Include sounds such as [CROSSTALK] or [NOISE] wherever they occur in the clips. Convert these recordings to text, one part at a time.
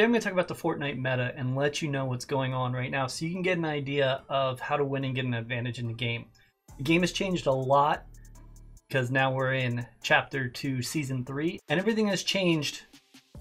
Today I'm going to talk about the Fortnite meta and let you know what's going on right now so you can get an idea of how to win and get an advantage in the game. The game has changed a lot because now we're in Chapter 2, Season 3, and everything has changed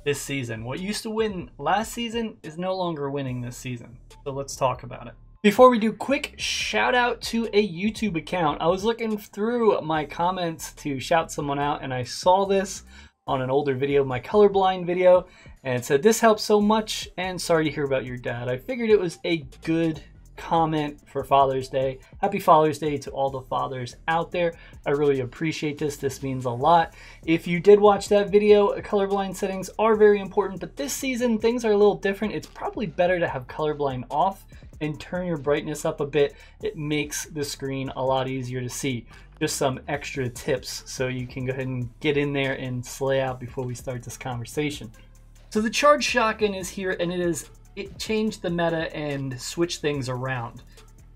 this season. What used to win last season is no longer winning this season. So let's talk about it. Before we do, quick shout out to a YouTube account. I was looking through my comments to shout someone out and I saw this on an older video, my colorblind video, and said, This helps so much, and sorry to hear about your dad. I figured it was a good comment for Father's Day. Happy Father's Day to all the fathers out there. I really appreciate this. This means a lot. If you did watch that video, colorblind settings are very important, but this season things are a little different. It's probably better to have colorblind off and turn your brightness up a bit. It makes the screen a lot easier to see just some extra tips so you can go ahead and get in there and slay out before we start this conversation. So the charge shotgun is here and it is it changed the meta and switched things around.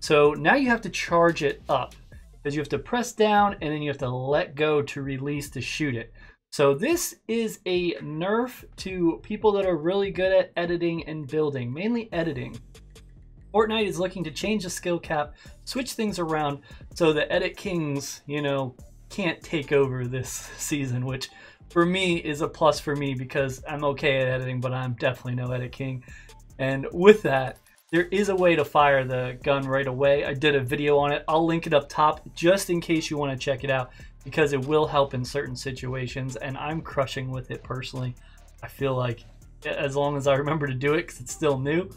So now you have to charge it up because you have to press down and then you have to let go to release to shoot it. So this is a nerf to people that are really good at editing and building, mainly editing. Fortnite is looking to change the skill cap, switch things around so the Edit Kings, you know, can't take over this [LAUGHS] season, which for me is a plus for me because I'm okay at editing, but I'm definitely no Edit King. And with that, there is a way to fire the gun right away. I did a video on it. I'll link it up top just in case you want to check it out because it will help in certain situations and I'm crushing with it personally. I feel like as long as I remember to do it because it's still new,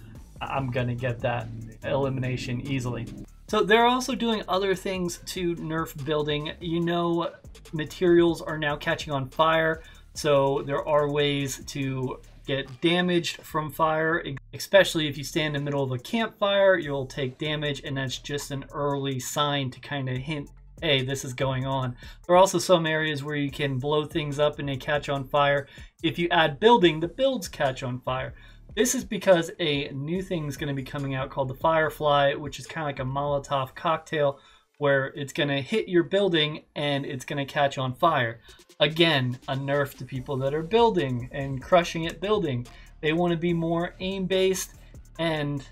I'm going to get that elimination easily. So they're also doing other things to nerf building. You know, materials are now catching on fire. So there are ways to get damaged from fire, especially if you stand in the middle of a campfire, you'll take damage and that's just an early sign to kind of hint hey, this is going on. There are also some areas where you can blow things up and they catch on fire. If you add building, the builds catch on fire. This is because a new thing is going to be coming out called the Firefly, which is kind of like a Molotov cocktail where it's going to hit your building and it's going to catch on fire. Again, a nerf to people that are building and crushing it building. They want to be more aim based and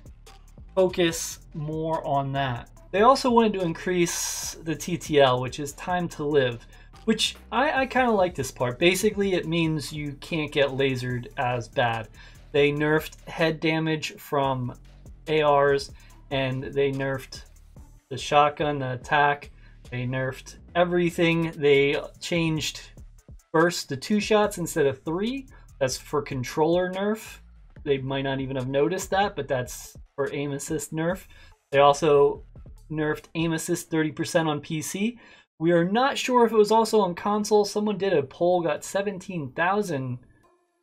focus more on that. They also wanted to increase the TTL, which is time to live, which I, I kind of like this part. Basically, it means you can't get lasered as bad. They nerfed head damage from ARs and they nerfed the shotgun, the attack. They nerfed everything. They changed burst to two shots instead of three. That's for controller nerf. They might not even have noticed that, but that's for aim assist nerf. They also nerfed aim assist 30% on PC. We are not sure if it was also on console. Someone did a poll, got 17,000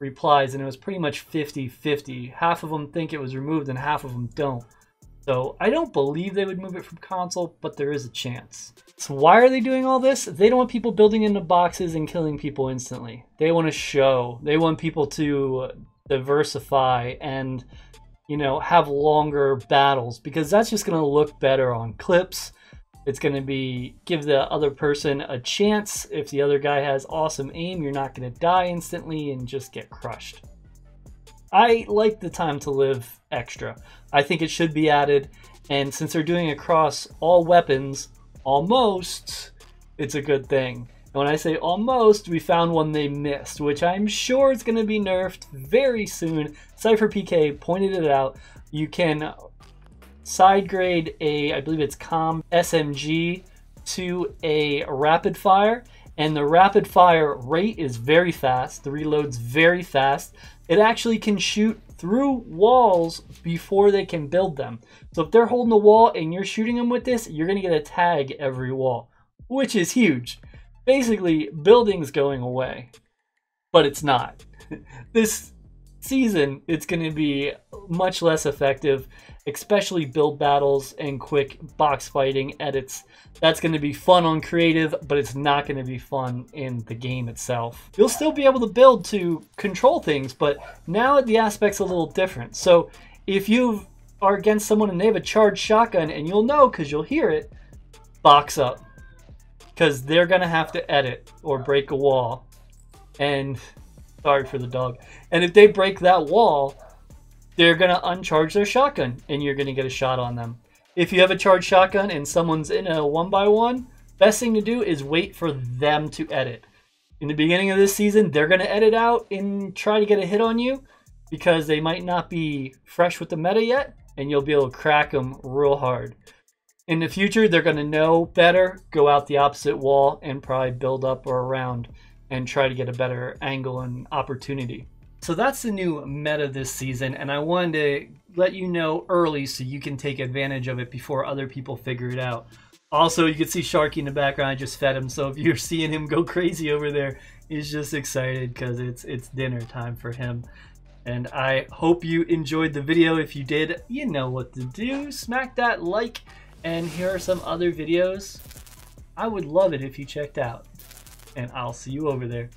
replies, and it was pretty much 50 50. Half of them think it was removed, and half of them don't. So I don't believe they would move it from console, but there is a chance. So why are they doing all this? They don't want people building into boxes and killing people instantly. They want to show. They want people to diversify and you know have longer battles because that's just going to look better on clips it's going to be give the other person a chance. If the other guy has awesome aim, you're not going to die instantly and just get crushed. I like the time to live extra. I think it should be added. And since they're doing across all weapons, almost, it's a good thing. And when I say almost, we found one they missed, which I'm sure is going to be nerfed very soon. Cypher PK pointed it out. You can side grade a, I believe it's COM SMG to a rapid fire, and the rapid fire rate is very fast. The reload's very fast. It actually can shoot through walls before they can build them. So if they're holding a wall and you're shooting them with this, you're gonna get a tag every wall, which is huge. Basically, building's going away, but it's not. [LAUGHS] this season, it's going to be much less effective, especially build battles and quick box fighting edits. That's going to be fun on creative, but it's not going to be fun in the game itself. You'll still be able to build to control things, but now the aspect's a little different. So if you are against someone and they have a charged shotgun, and you'll know because you'll hear it, box up. Because they're going to have to edit or break a wall. And Sorry for the dog. And if they break that wall, they're going to uncharge their shotgun and you're going to get a shot on them. If you have a charged shotgun and someone's in a one by one, best thing to do is wait for them to edit. In the beginning of this season, they're going to edit out and try to get a hit on you because they might not be fresh with the meta yet and you'll be able to crack them real hard. In the future, they're going to know better, go out the opposite wall, and probably build up or around and try to get a better angle and opportunity. So that's the new meta this season, and I wanted to let you know early so you can take advantage of it before other people figure it out. Also, you can see Sharky in the background. I just fed him, so if you're [LAUGHS] seeing him go crazy over there, he's just excited because it's it's dinner time for him. And I hope you enjoyed the video. If you did, you know what to do. Smack that like and here are some other videos I would love it if you checked out. And I'll see you over there.